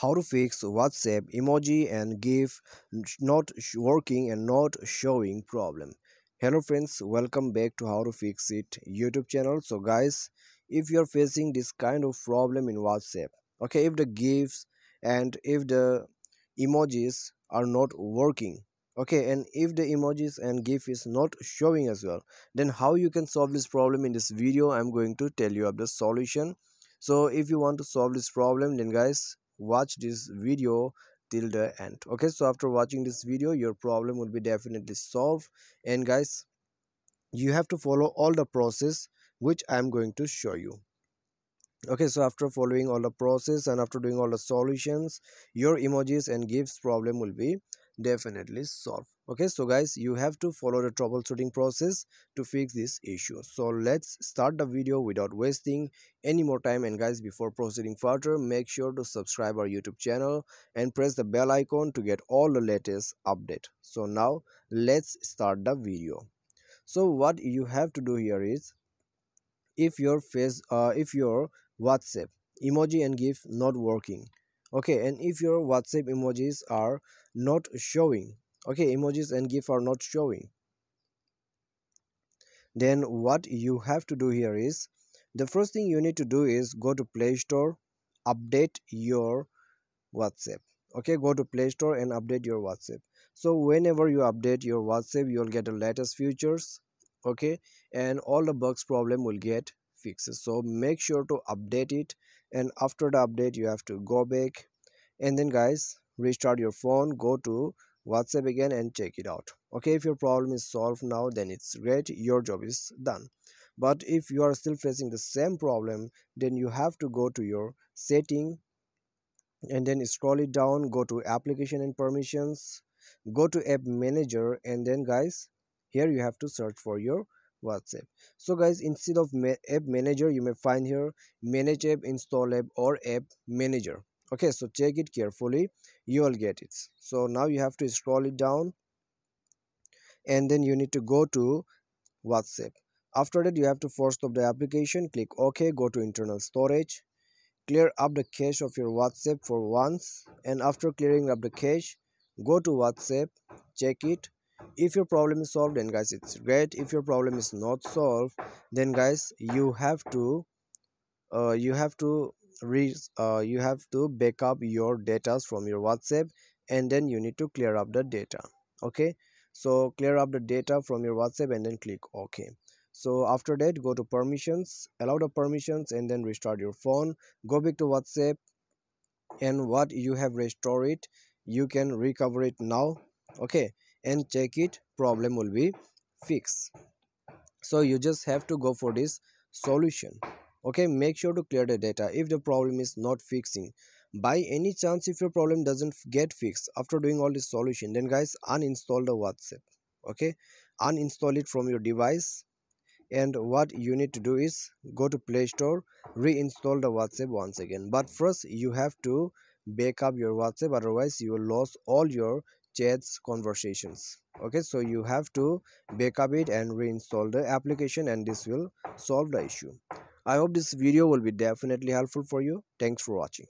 how to fix whatsapp emoji and gif not working and not showing problem. Hello friends welcome back to how to fix it youtube channel. So guys if you're facing this kind of problem in whatsapp okay if the gifs and if the emojis are not working okay and if the emojis and gif is not showing as well then how you can solve this problem in this video? I'm going to tell you of the solution. So if you want to solve this problem then guys watch this video till the end. Okay so after watching this video your problem will be definitely solved. And guys you have to follow all the process which i am going to show you. Okay so after following all the process and after doing all the solutions your emojis and gifs problem will be definitely solve. Okay so guys you have to follow the troubleshooting process to fix this issue. So let's start the video without wasting any more time. And guys before proceeding further make sure to subscribe our youtube channel and press the bell icon to get all the latest update. So now let's start the video. So what you have to do here is if your face uh, if your whatsapp emoji and gif not working okay and if your whatsapp emojis are not showing okay emojis and gif are not showing then what you have to do here is the first thing you need to do is go to play store update your whatsapp. Okay go to play store and update your whatsapp. So whenever you update your whatsapp you'll get the latest features okay and all the bugs problem will get fixed. So make sure to update it and after the update you have to go back. And then guys restart your phone go to whatsapp again and check it out. Okay if your problem is solved now then it's great. Your job is done. But if you are still facing the same problem then you have to go to your setting and then scroll it down go to application and permissions go to app manager and then guys here you have to search for your whatsapp. So guys instead of ma app manager you may find here manage app install app or app manager. Okay so check it carefully. You will get it. So now you have to scroll it down and then you need to go to whatsapp. After that you have to force stop the application click ok go to internal storage clear up the cache of your whatsapp for once and after clearing up the cache go to whatsapp check it if your problem is solved then guys it's great. If your problem is not solved then guys you have to uh, you have to re uh, you have to backup your data from your whatsapp and then you need to clear up the data okay? So clear up the data from your whatsapp and then click ok. So after that go to permissions allow the permissions and then restart your phone. Go back to whatsapp and what you have restored it you can recover it now okay and check it problem will be fixed. So you just have to go for this solution. Okay make sure to clear the data. If the problem is not fixing by any chance if your problem doesn't get fixed after doing all this solution then guys uninstall the whatsapp. Okay uninstall it from your device. And what you need to do is go to play store reinstall the whatsapp once again. But first you have to backup your whatsapp otherwise you will lose all your chats conversations. Okay so you have to backup it and reinstall the application and this will solve the issue. I hope this video will be definitely helpful for you. Thanks for watching